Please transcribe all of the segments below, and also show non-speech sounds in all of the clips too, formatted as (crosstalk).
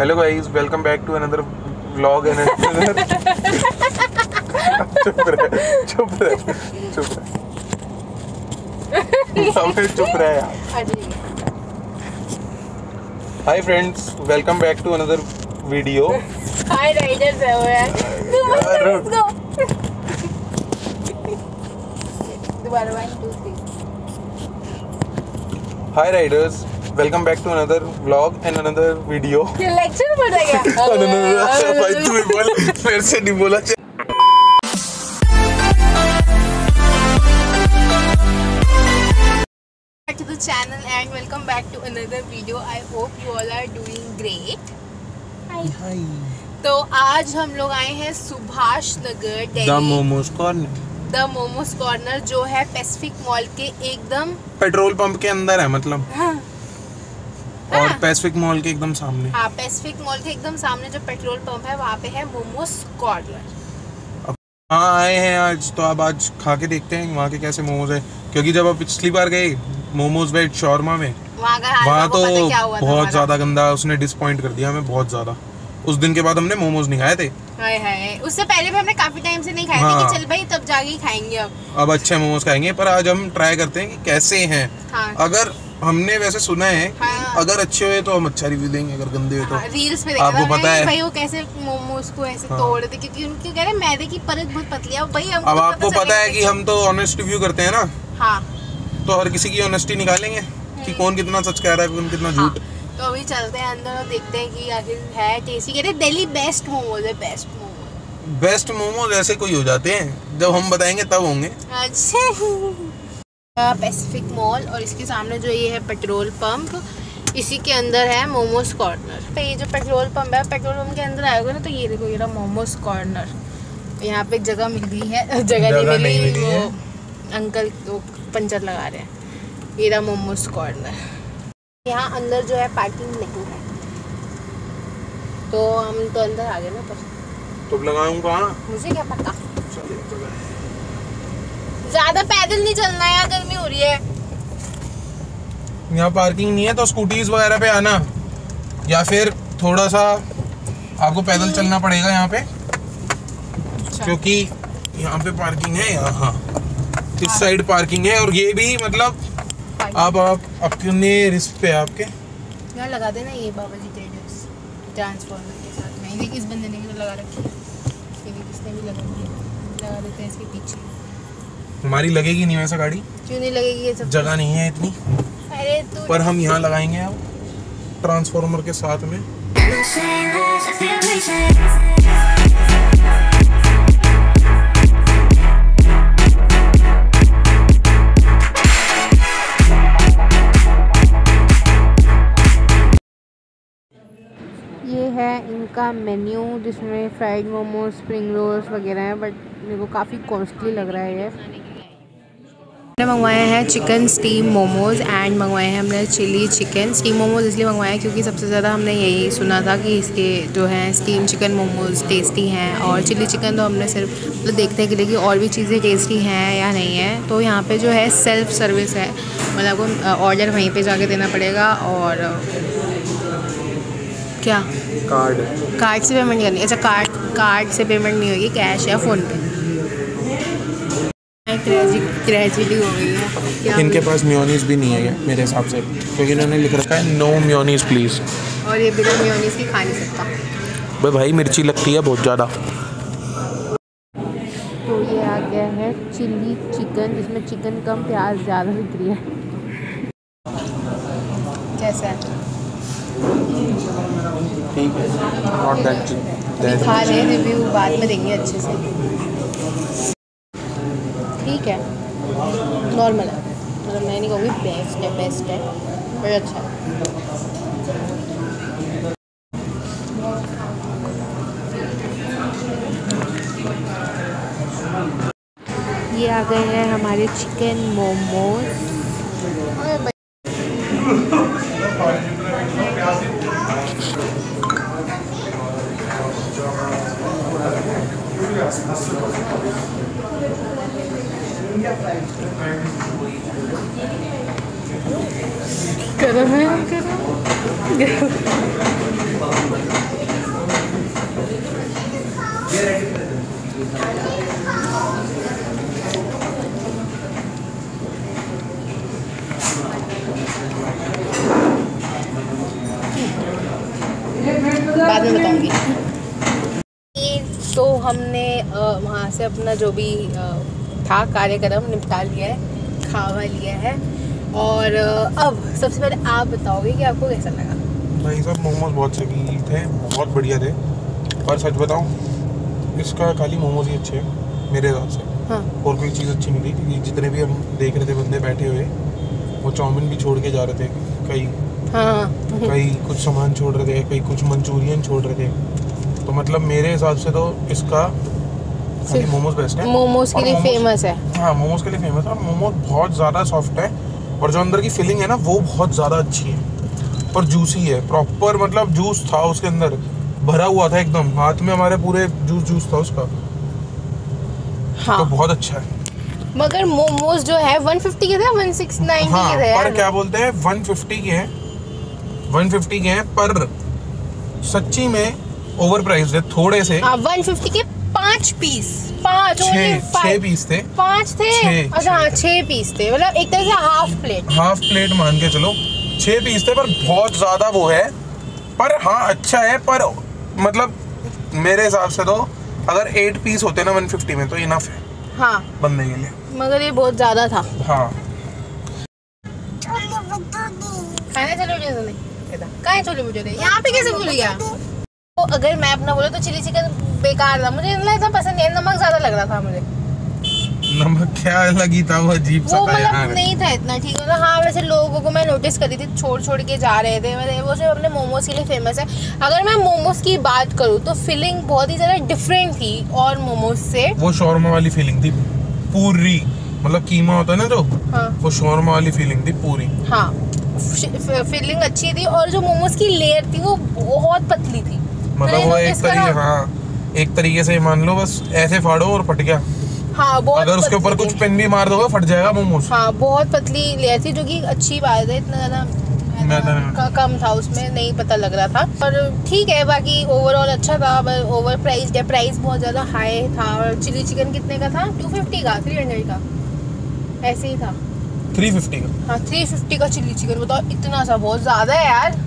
Hello guys welcome back to another vlog and चुप रहे चुप रहे चुप रहे। अबे चुप रहे यार। Hi friends welcome back to another video hi riders है वो यार। दोबारा one two three hi riders welcome back to another vlog and another video ये लेक्चर पड़ गया भाई तू ही बोल। फिर से नहीं बोला। Back to the channel and welcome back to another video. I hope you all are doing great. तो आज हम लोग आए हैं सुभाष नगर द मोमोज कौन द मोमोज कॉर्नर जो है पैसिफिक मॉल के एकदम पेट्रोल पंप के अंदर है मतलब। हाँ। पैसिफिक मॉल के एकदम सामने। हाँ पैसिफिक मॉल के एकदम सामने जो पेट्रोल पंप है वहाँ पे है मोमोज कॉर्नर। हाँ आए हैं आज? तो अब आज खा के देखते हैं वहाँ के कैसे मोमोज है। क्योंकि जब आप पिछली बार गए मोमोज वेट शॉर्मा में वहाँ का हाल वहाँ आपको तो क्या हुआ बहुत ज़्यादा गंदा उसने डिसपॉइंट कर दिया हमें बहुत ज़्यादा। उस दिन के बाद हमने मोमोज नहीं खाए थे। हाय हाय उससे पहले भी हमने काफ़ी टाइम से नहीं खाए हाँ। थे हाँ। कि चल भाई तब जाके खाएँगे अब। अब अच्छे मोमोज खाएँगे पर आज हम ट्राई करते हैं कि कैसे हैं। हाँ। अगर हमने वैसे सुना है हाँ। अगर अच्छे हुए तो हम अच्छा रिव्यू देंगे अगर गंदे हुए हाँ, तो रील्स पे आपको पता है। भाई वो कैसे मोमोज को ऐसे हाँ। तोड़ क्योंकि उनके कह रहे मैदे की परत बहुत पतली है भाई अब तो आपको पता है कि हम तो ऑनेस्ट रिव्यू करते हैं ना। हाँ। तो हर किसी की ऑनेस्टी निकालेंगे कि कौन कितना सच कह रहा है कौन कितना हाँ झूठ तो अभी चलते हैं अंदर और देखते हैं कि आखिर है टेस्टी कह रहे दिल्ली बेस्ट मोमोज है बेस्ट मोमोज बेस्ट मोमोज ऐसे कोई हो जाते हैं। जब हम बताएँगे तब होंगे। अच्छा। (laughs) पैसिफिक मॉल और इसके सामने जो ये है पेट्रोल पंप इसी के अंदर है मोमोज कॉर्नर। तो ये जो पेट्रोल पंप है पेट्रोल पंप के अंदर आएगा ना तो ये देखो ये रहा मोमोज कॉर्नर। यहाँ पे जगह मिल गई है (laughs) जगह नहीं मिली नहीं मिली वो अंकल वो पंचर लगा रहे हैं। ये रहा मोमोज कॉर्नर। यहाँ अंदर जो है पार्किंग नहीं है। तो हम तो अंदर आ गए ना पर। तो लगाऊँ कहाँ मुझे क्या पता? ज़्यादा पैदल नहीं चलना है गर्मी हो रही है। यहाँ पार्किंग नहीं है तो स्कूटीज वगैरह पे आना। या फिर थोड़ा सा आपको पैदल चलना पड़ेगा यहाँ पे क्योंकि यहाँ पे पार्किंग है यहाँ हाँ। इस साइड पार्किंग है और ये भी मतलब आप आप अपने रिस्क पे आपके। यहाँ लगा देना ये बाबा जी ट्रेडर्स ट्रांसफॉर्मर के साथ। में किस बंदे ने भी लगा रखी है। ये भी किसने भी लगा है। लगा देते हैं इसके पीछे। हमारी लगेगी नहीं वैसा गाड़ी? क्यों नहीं लगेगी ये सब? जगह नहीं है इतनी। तू पर हम यहाँ लगाएँगे अब ट्रांसफॉर्मर के साथ में। ये है इनका मेन्यू जिसमें फ्राइड मोमोज स्प्रिंग रोल्स वगैरह हैं बट मेरे को काफ़ी कॉस्टली लग रहा है ये। हमने मंगवाए हैं चिकन स्टीम मोमोज एंड मंगवाए हैं हमने चिली चिकन स्टीम मोमोज इसलिए मंगवाए हैं क्योंकि सबसे ज़्यादा हमने यही सुना था कि इसके जो हैं स्टीम चिकन मोमोज टेस्टी हैं और चिली चिकन तो हमने सिर्फ़ मतलब देखने के लिए कि और भी चीज़ें टेस्टी हैं या नहीं है। तो यहाँ पर जो है सेल्फ सर्विस है। मतलब आपको ऑर्डर वहीं पे जाके देना पड़ेगा और क्या? कार्ड कार्ड से पेमेंट करनी है। अच्छा कार्ड कार्ड से पेमेंट नहीं होगी कैश या फ़ोन हो गई है। इनके पास म्योनीस भी नहीं है मेरे हिसाब से। क्योंकि इन्होंने लिख रखा है नो म्योनीस प्लीज़ और ये बिना मेयोनीज की खा नहीं सकता। भाई भाई मिर्ची लगती है बहुत ज़्यादा। तो ये आ गया है चिल्ली चिकन जिसमें चिकन कम प्याज ज़्यादा दिख रही है। कैसा है? ठीक है। नॉट दैट खा रहे रिव्यू बाद में देंगे अच्छे से। है? नॉर्मल है। मतलब मैं नहीं कहूँगी बेस्ट है बेस्ट है, पर अच्छा है। ये आ गए हैं हमारे चिकन मोमोज गर्म है गर्म बाद में बताऊँगी। तो हमने वहाँ से अपना जो भी था कार्यक्रम निपटा लिया है खावा लिया है। और अब सबसे पहले आप बताओगे कि आपको कैसा लगा? भाई साहब मोमोज बहुत सही थे बहुत बढ़िया थे। पर सच बताऊँ इसका खाली मोमोज ही अच्छे हैं मेरे हिसाब से। हाँ। और कोई चीज़ अच्छी नहीं थी जितने भी हम देख रहे थे बंदे बैठे हुए वो चाउमिन भी छोड़ के जा रहे थे कई। हाँ। कई कुछ सामान छोड़ रहे थे कई कुछ मंचूरियन छोड़ रहे थे। तो मतलब मेरे हिसाब से तो इसका सिर्फ़ मोमोज बेस्ट है। मोमोज के लिए फ़ेमस है। हाँ मोमोज के लिए फ़ेमस है और मोमोज बहुत ज़्यादा सॉफ्ट है और जो अंदर की फिलिंग है ना वो बहुत ज़्यादा अच्छी है। और जूसी है प्रॉपर मतलब जूस था उसके अंदर भरा हुआ था एकदम। हाथ में हमारे पूरे जूस जूस था उसका। हाँ। तो हाँ बहुत अच्छा है। मगर मोमोज जो है 150 के थे 1690 हाँ के थे पर क्या बोलते हैं 150 के हैं। 150 के हैं पर सच्ची में ओवर प्राइस है थोड़े से। हाँ 150 के पाँच पीस। पाँच only छः छः five. पीस थे। पाँच थे? अच्छा हाँ छह पीस थे। मतलब एक तरह से हाफ़ प्लेट हाफ़ प्लेट मान के चलो। छः पीस थे पर बहुत ज़्यादा वो है। पर हाँ अच्छा है पर मतलब मेरे हिसाब से तो अगर एट पीस होते ना 150 में तो इनफ है। हाँ। बंदे के लिए। मगर ये बहुत ज़्यादा था। हाँ। खाने चलो जैसे नहीं कहाँ छोले भटूरे? यहाँ पे कैसे भूल गया? तो अगर मैं अपना बोले तो चिली चिकन बेकार था। मुझे इतना इतना पसंद नहीं नमक ज़्यादा लग रहा था मुझे। नमक क्या लगी था वो अजीब सा वो था मतलब नहीं था इतना ठीक मतलब हाँ वैसे लोगों को मैं नोटिस करी थी छोड़ छोड़ के जा रहे थे मतलब वो सिर्फ़ अपने मोमोज के लिए फ़ेमस है। अगर मैं मोमोज की बात करूँ तो फीलिंग बहुत ही ज़्यादा डिफरेंट थी और मोमोज से। वो शौरमा वाली फीलिंग थी पूरी मतलब कीमा होता है ना जो हाँ। वो शौरमा वाली फीलिंग थी पूरी। हाँ फीलिंग अच्छी थी और जो मोमोज की लेयर थी वो बहुत पतली थी। मतलब वो एक तरीके हाँ एक तरीके से मान लो बस ऐसे फाड़ो और फट गया। हाँ बहुत अगर उसके ऊपर कुछ। पेन भी मार दोगे फट जाएगा मोमोज हाँ बहुत पतली लेयर थी जो कि अच्छी बात है इतना ज़्यादा। क- कम था उसमें नहीं पता लग रहा था। और ठीक है बाकी ओवरऑल अच्छा था पर ओवर प्राइस है प्राइस बहुत ज़्यादा हाई था। और चिली चिकन कितने का था? टू फिफ्टी का थ्री हंड्रेड का। ऐसे ही था। 350 का। हाँ थ्री फिफ्टी का चिली चिकन बताओ इतना सा बहुत ज़्यादा है यार।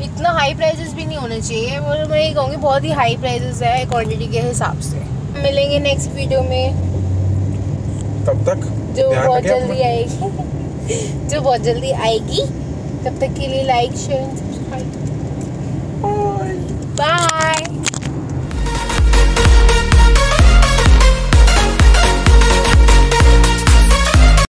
इतना हाई प्राइजेस भी नहीं होने चाहिए। और मैं ये कहूँगी बहुत ही हाई प्राइजेस है क्वांटिटी के हिसाब से। मिलेंगे नेक्स्ट वीडियो में। तब तक जो बहुत जल्दी आएगी। (laughs) जो बहुत जल्दी आएगी तब तक के लिए लाइक शेयर सब्सक्राइब बाय